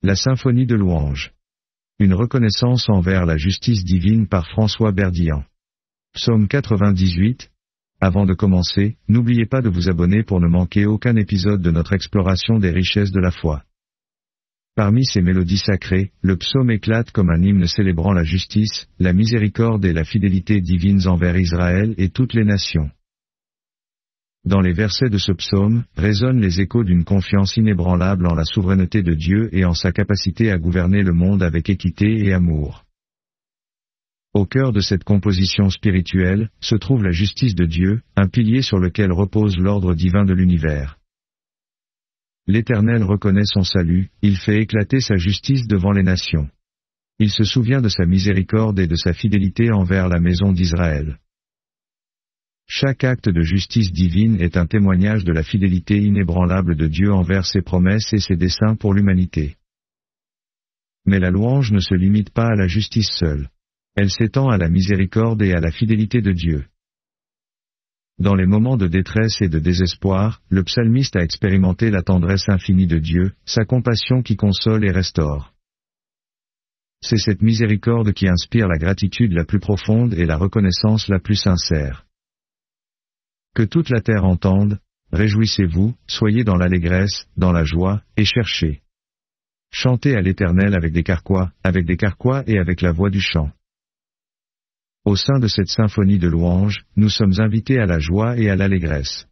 La symphonie de louanges. Une reconnaissance envers la justice divine par François Berdian. Psaume 98. Avant de commencer, n'oubliez pas de vous abonner pour ne manquer aucun épisode de notre exploration des richesses de la foi. Parmi ces mélodies sacrées, le psaume éclate comme un hymne célébrant la justice, la miséricorde et la fidélité divines envers Israël et toutes les nations. Dans les versets de ce psaume, résonnent les échos d'une confiance inébranlable en la souveraineté de Dieu et en sa capacité à gouverner le monde avec équité et amour. Au cœur de cette composition spirituelle, se trouve la justice de Dieu, un pilier sur lequel repose l'ordre divin de l'univers. L'Éternel reconnaît son salut, il fait éclater sa justice devant les nations. Il se souvient de sa miséricorde et de sa fidélité envers la maison d'Israël. Chaque acte de justice divine est un témoignage de la fidélité inébranlable de Dieu envers ses promesses et ses desseins pour l'humanité. Mais la louange ne se limite pas à la justice seule. Elle s'étend à la miséricorde et à la fidélité de Dieu. Dans les moments de détresse et de désespoir, le psalmiste a expérimenté la tendresse infinie de Dieu, sa compassion qui console et restaure. C'est cette miséricorde qui inspire la gratitude la plus profonde et la reconnaissance la plus sincère. Que toute la terre entende, réjouissez-vous, soyez dans l'allégresse, dans la joie, et cherchez. Chantez à l'Éternel avec des carquois, avec des carquois et avec la voix du chant. Au sein de cette symphonie de louanges, nous sommes invités à la joie et à l'allégresse.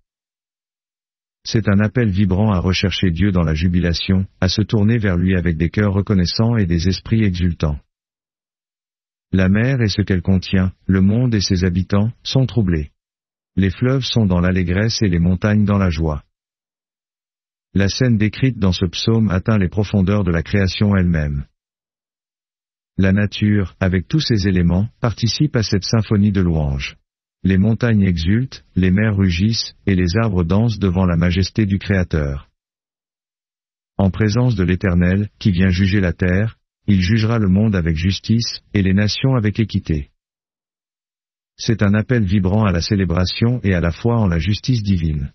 C'est un appel vibrant à rechercher Dieu dans la jubilation, à se tourner vers lui avec des cœurs reconnaissants et des esprits exultants. La mer et ce qu'elle contient, le monde et ses habitants, sont troublés. Les fleuves sont dans l'allégresse et les montagnes dans la joie. La scène décrite dans ce psaume atteint les profondeurs de la création elle-même. La nature, avec tous ses éléments, participe à cette symphonie de louanges. Les montagnes exultent, les mers rugissent, et les arbres dansent devant la majesté du Créateur. En présence de l'Éternel, qui vient juger la terre, il jugera le monde avec justice, et les nations avec équité. C'est un appel vibrant à la célébration et à la foi en la justice divine.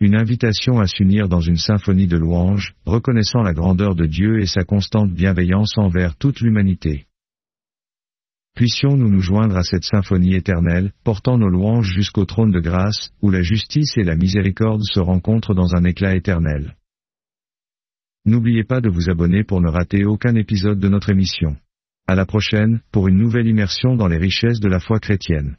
Une invitation à s'unir dans une symphonie de louanges, reconnaissant la grandeur de Dieu et sa constante bienveillance envers toute l'humanité. Puissions-nous nous joindre à cette symphonie éternelle, portant nos louanges jusqu'au trône de grâce, où la justice et la miséricorde se rencontrent dans un éclat éternel. N'oubliez pas de vous abonner pour ne rater aucun épisode de notre émission. À la prochaine, pour une nouvelle immersion dans les richesses de la foi chrétienne.